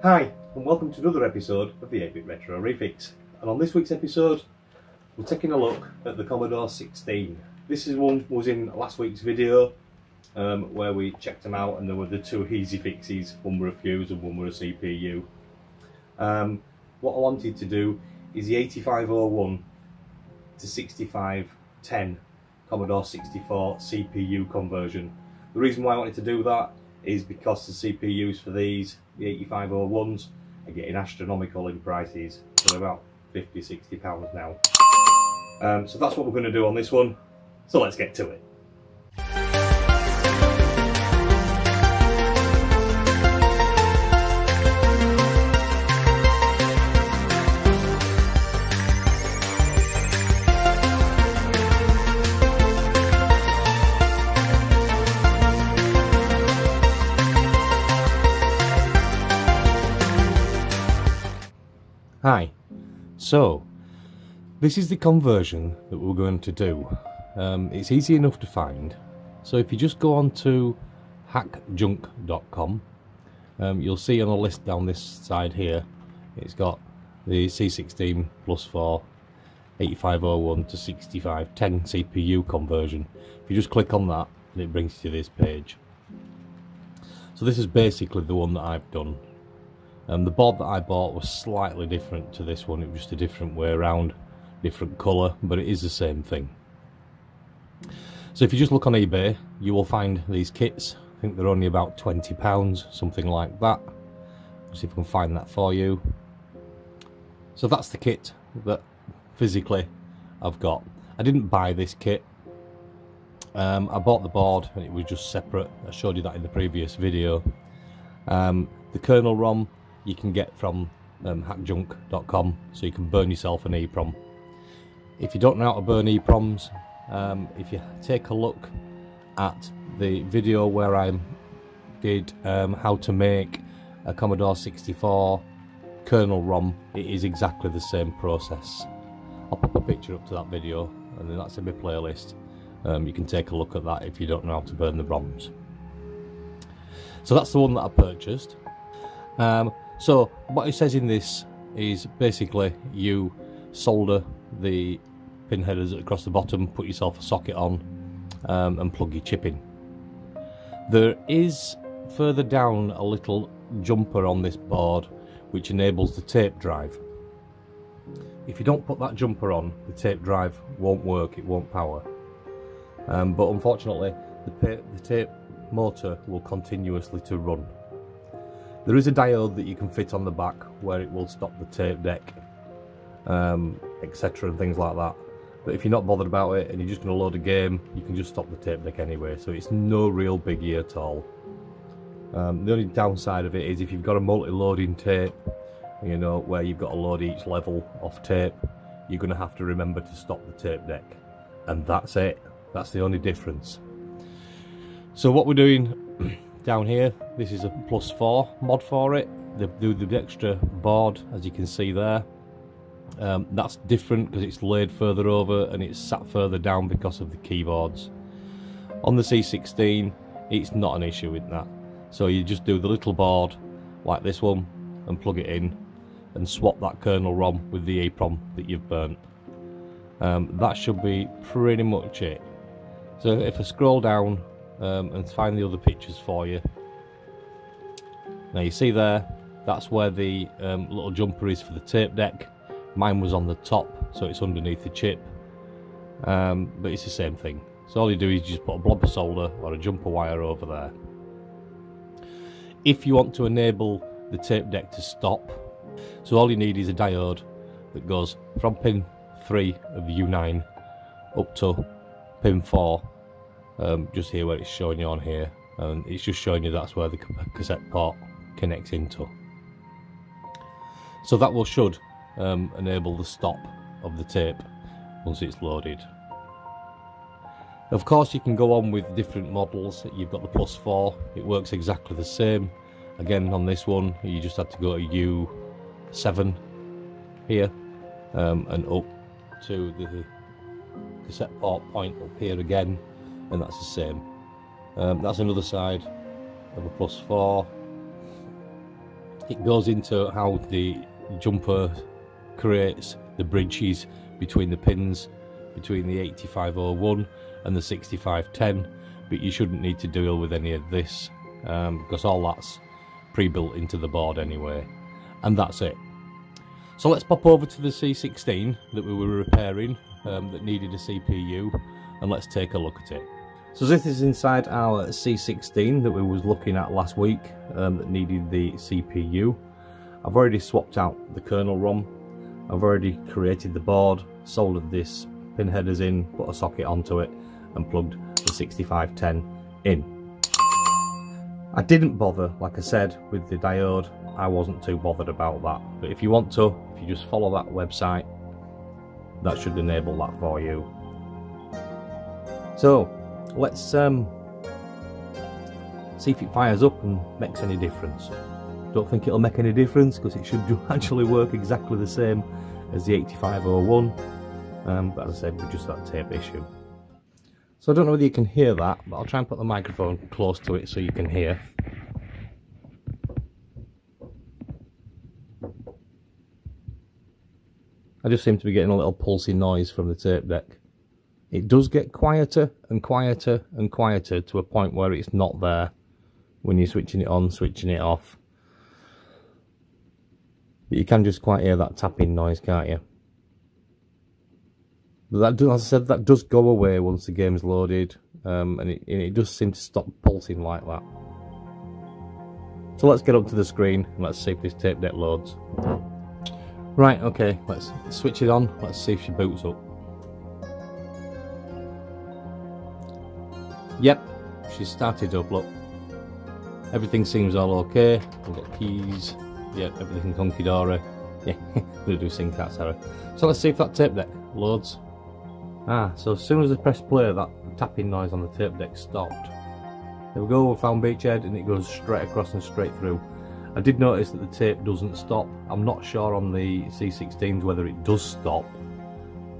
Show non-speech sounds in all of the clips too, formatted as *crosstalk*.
Hi, and welcome to another episode of the 8-Bit Retro Refix. And on this week's episode, we're taking a look at the Commodore 16. This is one was in last week's video, um, where we checked them out, and there were the two easy fixes. One were a fuse and one were a CPU. Um, what I wanted to do is the 8501 to 6510 Commodore 64 CPU conversion. The reason why I wanted to do that is because the CPUs for these, the 8501s, are getting astronomical in prices. They're about 50, 60 pounds now. Um, so that's what we're going to do on this one. So let's get to it. So, this is the conversion that we're going to do. Um, it's easy enough to find. So if you just go on to hackjunk.com, um, you'll see on a list down this side here, it's got the C16 plus 4 8501 to 6510 CPU conversion. If you just click on that, it brings you to this page. So this is basically the one that I've done. Um, the board that I bought was slightly different to this one, it was just a different way around, different colour, but it is the same thing. So if you just look on eBay, you will find these kits. I think they're only about £20, something like that. Let's see if I can find that for you. So that's the kit that physically I've got. I didn't buy this kit. Um, I bought the board and it was just separate. I showed you that in the previous video. Um, the kernel ROM you can get from um, hackjunk.com so you can burn yourself an EEPROM. If you don't know how to burn EEPROMs, um, if you take a look at the video where I did um, how to make a Commodore 64 kernel ROM, it is exactly the same process. I'll pop a picture up to that video and then that's in my playlist. Um, you can take a look at that if you don't know how to burn the ROMs. So that's the one that I purchased. Um, so what it says in this is basically you solder the pin headers across the bottom, put yourself a socket on um, and plug your chip in. There is further down a little jumper on this board which enables the tape drive. If you don't put that jumper on, the tape drive won't work, it won't power. Um, but unfortunately, the, the tape motor will continuously to run. There is a diode that you can fit on the back where it will stop the tape deck, um, etc. and things like that. But if you're not bothered about it and you're just going to load a game, you can just stop the tape deck anyway. So it's no real biggie at all. Um, the only downside of it is if you've got a multi-loading tape, you know, where you've got to load each level off tape, you're going to have to remember to stop the tape deck. And that's it. That's the only difference. So what we're doing *clears throat* down here. This is a plus four mod for it. The, the, the extra board as you can see there. Um, that's different because it's laid further over and it's sat further down because of the keyboards. On the C16 it's not an issue with that. So you just do the little board like this one and plug it in and swap that kernel ROM with the EEPROM that you've burnt. Um, that should be pretty much it. So if I scroll down um, and find the other pictures for you. Now you see there, that's where the um, little jumper is for the tape deck. Mine was on the top, so it's underneath the chip. Um, but it's the same thing. So all you do is just put a blob of solder or a jumper wire over there. If you want to enable the tape deck to stop, so all you need is a diode that goes from pin 3 of the U9 up to pin 4 um, just here where it's showing you on here. And it's just showing you that's where the cassette port connects into. So that will should um, enable the stop of the tape once it's loaded. Of course you can go on with different models. You've got the plus 4 it works exactly the same. Again on this one you just had to go to U7 here um, and up to the cassette port point up here again and that's the same. Um, that's another side of a plus 4 it goes into how the jumper creates the bridges between the pins between the 8501 and the 6510 but you shouldn't need to deal with any of this um, because all that's pre-built into the board anyway. And that's it. So let's pop over to the C16 that we were repairing um, that needed a CPU and let's take a look at it so this is inside our C16 that we was looking at last week um, that needed the CPU I've already swapped out the kernel ROM I've already created the board soldered this pin headers in put a socket onto it and plugged the 6510 in I didn't bother, like I said, with the diode. I wasn't too bothered about that. But if you want to, if you just follow that website, that should enable that for you. So, let's um, see if it fires up and makes any difference. Don't think it'll make any difference because it should *laughs* actually work exactly the same as the 8501. Um, but as I said, with just that tape issue. So I don't know whether you can hear that, but I'll try and put the microphone close to it so you can hear. I just seem to be getting a little pulsing noise from the tape deck. It does get quieter and quieter and quieter to a point where it's not there when you're switching it on, switching it off. But you can just quite hear that tapping noise, can't you? But that, as I said, that does go away once the game's loaded, um, and, it, and it does seem to stop pulsing like that. So let's get up to the screen and let's see if this tape deck loads. Right, okay, let's switch it on. Let's see if she boots up. Yep, she started up, look. Everything seems all okay. We've got keys. Yep, everything hunky-dory. *laughs* Yeah, gonna do sync that, Sarah. So let's see if that tape deck loads. Ah, so as soon as I press play, that tapping noise on the tape deck stopped. There we go, we found Beachhead and it goes straight across and straight through. I did notice that the tape doesn't stop. I'm not sure on the C16s whether it does stop.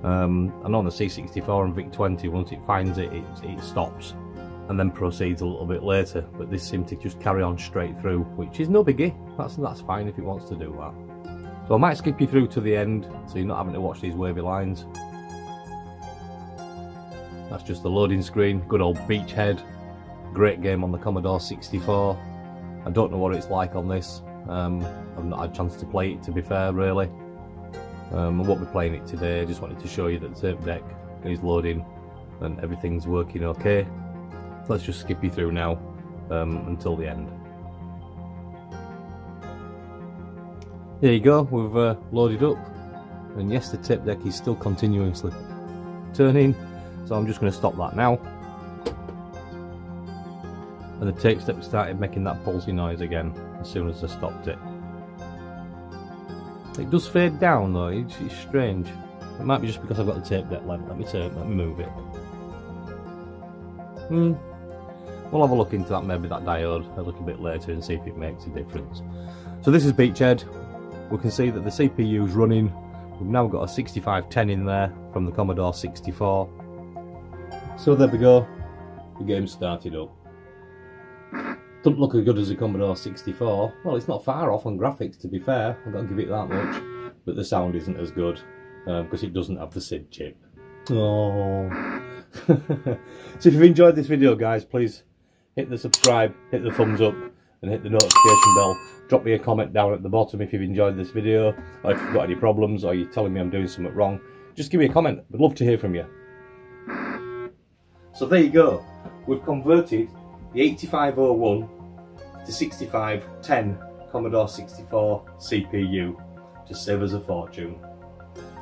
Um, and on the C64 and VIC-20, once it finds it, it, it stops and then proceeds a little bit later. But this seemed to just carry on straight through, which is no biggie. That's, that's fine if it wants to do that. So I might skip you through to the end, so you're not having to watch these wavy lines. That's just the loading screen. Good old Beachhead. Great game on the Commodore 64. I don't know what it's like on this. Um, I've not had a chance to play it to be fair really. Um, I won't be playing it today, I just wanted to show you that the tape deck is loading and everything's working okay. Let's just skip you through now um, until the end. There you go, we've uh, loaded up and yes the tape deck is still continuously turning so I'm just going to stop that now. And the tape step started making that pulsy noise again as soon as I stopped it. It does fade down though, it's, it's strange. It might be just because I've got the tape deck. Let me turn, let me move it. Hmm. We'll have a look into that, maybe that diode a little bit later and see if it makes a difference. So this is Beachhead. We can see that the CPU is running. We've now got a 6510 in there from the Commodore 64. So there we go, the game started up. Doesn't look as good as the Commodore 64. Well, it's not far off on graphics to be fair, I've got to give it that much. But the sound isn't as good, because um, it doesn't have the SID chip. Oh. *laughs* so if you've enjoyed this video guys, please hit the subscribe, hit the thumbs up, and hit the notification bell. Drop me a comment down at the bottom if you've enjoyed this video, or if you've got any problems, or you're telling me I'm doing something wrong. Just give me a comment, I'd love to hear from you. So there you go. We've converted the 8501 to 6510 Commodore 64 CPU to save us a fortune.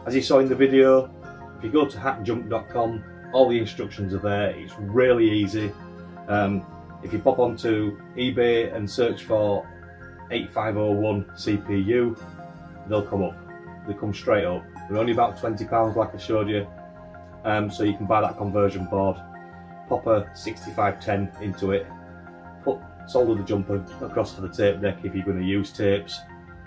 As you saw in the video, if you go to hackjunk.com, all the instructions are there. It's really easy. Um, if you pop onto eBay and search for 8501 CPU, they'll come up. They come straight up. They're only about £20 like I showed you. Um, so you can buy that conversion board pop a 6510 into it, put solder the jumper across to the tape deck if you're going to use tapes.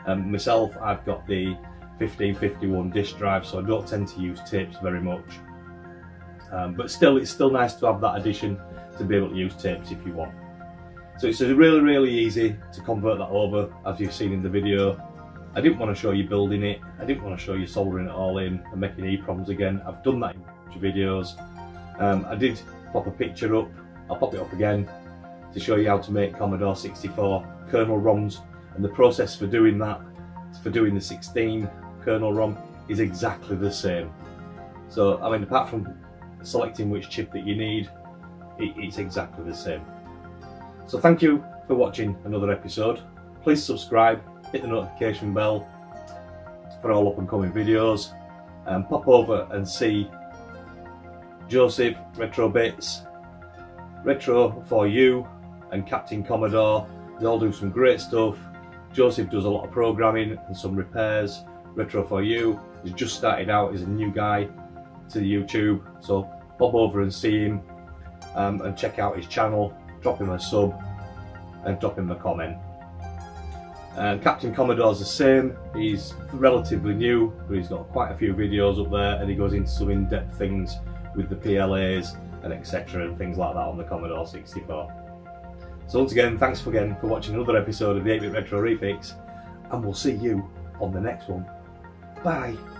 Um, myself, I've got the 1551 disk drive, so I don't tend to use tapes very much. Um, but still, it's still nice to have that addition to be able to use tapes if you want. So it's really, really easy to convert that over, as you've seen in the video. I didn't want to show you building it, I didn't want to show you soldering it all in and making EEPROMs again. I've done that in videos. Um, I did pop a picture up, I'll pop it up again to show you how to make Commodore 64 kernel ROMs and the process for doing that, for doing the 16 kernel ROM is exactly the same. So I mean apart from selecting which chip that you need, it, it's exactly the same. So thank you for watching another episode. Please subscribe, hit the notification bell for all up and coming videos and pop over and see Josip Retro Bits, Retro for You and Captain Commodore. They all do some great stuff. Josip does a lot of programming and some repairs. Retro for You, he's just started out, he's a new guy to YouTube, so pop over and see him um, and check out his channel, drop him a sub and drop him a comment. And Captain Commodore's the same, he's relatively new, but he's got quite a few videos up there and he goes into some in-depth things with the PLAs and etc and things like that on the Commodore 64. So once again, thanks for again for watching another episode of the 8-Bit Retro Refix and we'll see you on the next one. Bye!